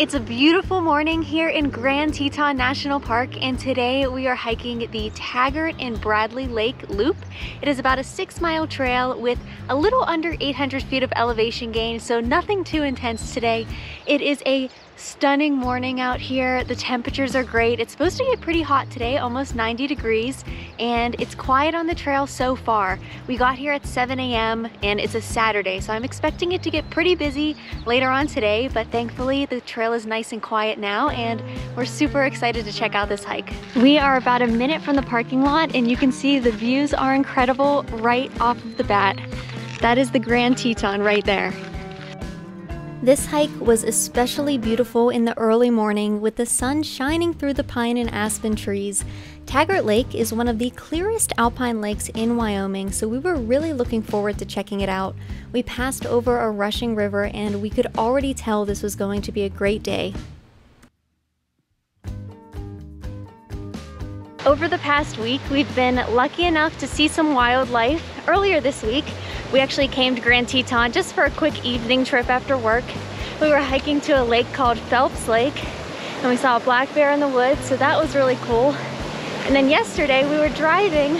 It's a beautiful morning here in Grand Teton National Park and today we are hiking the Taggart and Bradley Lake Loop. It is about a six mile trail with a little under 800 feet of elevation gain so nothing too intense today. It is a stunning morning out here. The temperatures are great. It's supposed to get pretty hot today, almost 90 degrees, and it's quiet on the trail so far. We got here at 7 a.m. and it's a Saturday, so I'm expecting it to get pretty busy later on today, but thankfully the trail is nice and quiet now, and we're super excited to check out this hike. We are about a minute from the parking lot, and you can see the views are incredible right off of the bat. That is the Grand Teton right there. This hike was especially beautiful in the early morning with the sun shining through the pine and aspen trees. Taggart Lake is one of the clearest alpine lakes in Wyoming, so we were really looking forward to checking it out. We passed over a rushing river and we could already tell this was going to be a great day. Over the past week, we've been lucky enough to see some wildlife. Earlier this week, we actually came to Grand Teton just for a quick evening trip after work. We were hiking to a lake called Phelps Lake and we saw a black bear in the woods, so that was really cool. And then yesterday we were driving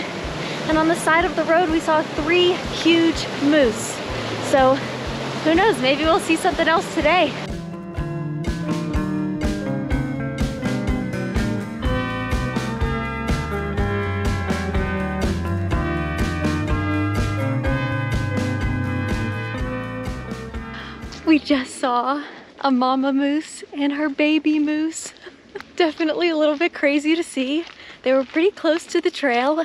and on the side of the road we saw three huge moose. So who knows, maybe we'll see something else today. We just saw a mama moose and her baby moose. Definitely a little bit crazy to see. They were pretty close to the trail,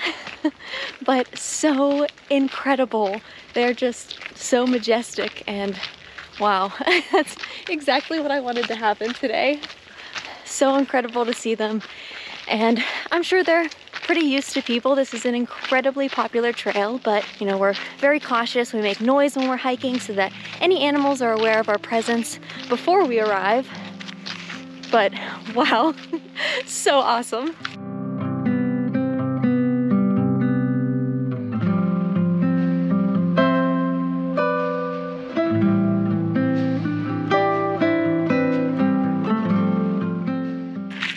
but so incredible. They're just so majestic and wow, that's exactly what I wanted to happen today. So incredible to see them. And I'm sure they're pretty used to people. This is an incredibly popular trail, but you know, we're very cautious. We make noise when we're hiking so that any animals are aware of our presence before we arrive. But wow, so awesome.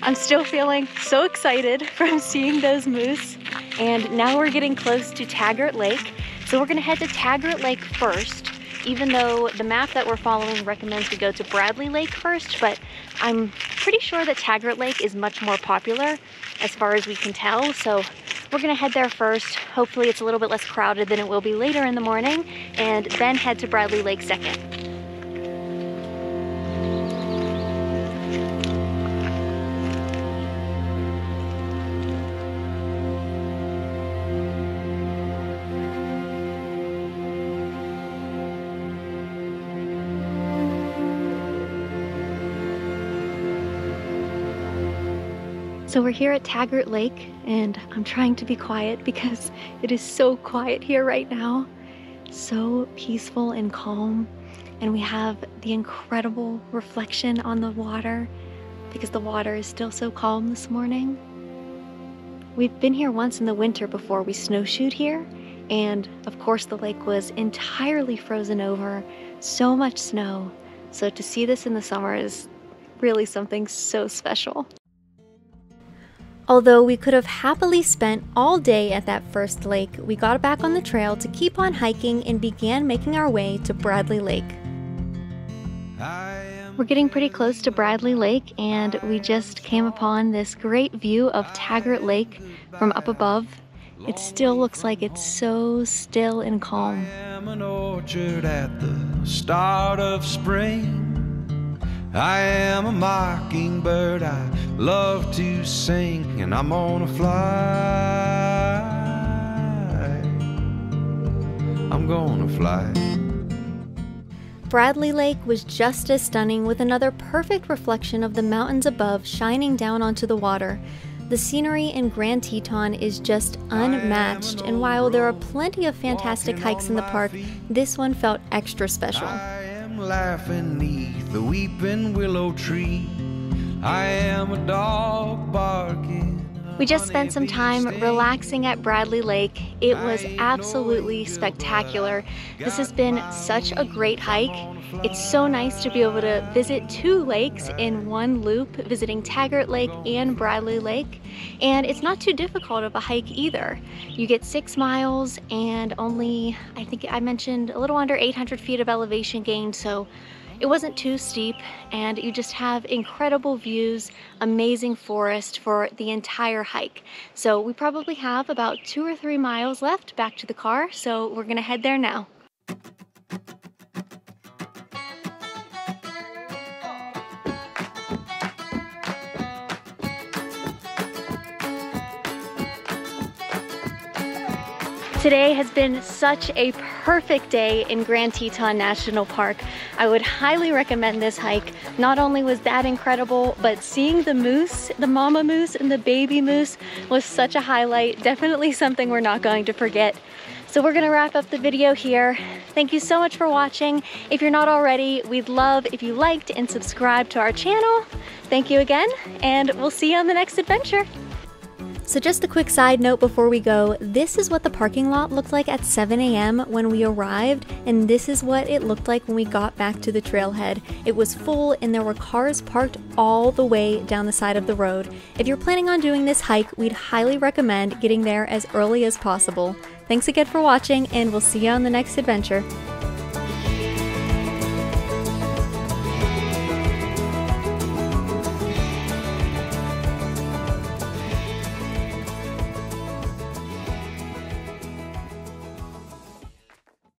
I'm still feeling so excited from seeing those moose. And now we're getting close to Taggart Lake. So we're gonna head to Taggart Lake first, even though the map that we're following recommends we go to Bradley Lake first, but I'm pretty sure that Taggart Lake is much more popular as far as we can tell. So we're gonna head there first. Hopefully it's a little bit less crowded than it will be later in the morning, and then head to Bradley Lake second. So we're here at Taggart Lake and I'm trying to be quiet because it is so quiet here right now. So peaceful and calm. And we have the incredible reflection on the water because the water is still so calm this morning. We've been here once in the winter before we snowshoed here and of course the lake was entirely frozen over, so much snow. So to see this in the summer is really something so special. Although we could have happily spent all day at that first lake, we got back on the trail to keep on hiking and began making our way to Bradley Lake. We're getting pretty close to Bradley Lake and we just came upon this great view of Taggart Lake from up above. It still looks like it's so still and calm. I am a mockingbird, I love to sing, and I'm gonna fly. I'm gonna fly. Bradley Lake was just as stunning with another perfect reflection of the mountains above shining down onto the water. The scenery in Grand Teton is just unmatched, and while there are plenty of fantastic hikes in the park, this one felt extra special the weeping willow tree. I am a dog barking We just spent some time relaxing at Bradley Lake. It was absolutely spectacular. This has been such a great hike. It's so nice to be able to visit two lakes in one loop, visiting Taggart Lake and Bradley Lake. And it's not too difficult of a hike either. You get six miles and only, I think I mentioned, a little under 800 feet of elevation gain, so it wasn't too steep and you just have incredible views, amazing forest for the entire hike. So we probably have about two or three miles left back to the car, so we're gonna head there now. Today has been such a perfect day in Grand Teton National Park. I would highly recommend this hike. Not only was that incredible, but seeing the moose, the mama moose and the baby moose was such a highlight. Definitely something we're not going to forget. So we're gonna wrap up the video here. Thank you so much for watching. If you're not already, we'd love if you liked and subscribed to our channel. Thank you again, and we'll see you on the next adventure. So just a quick side note before we go, this is what the parking lot looked like at 7 a.m. when we arrived, and this is what it looked like when we got back to the trailhead. It was full and there were cars parked all the way down the side of the road. If you're planning on doing this hike, we'd highly recommend getting there as early as possible. Thanks again for watching, and we'll see you on the next adventure.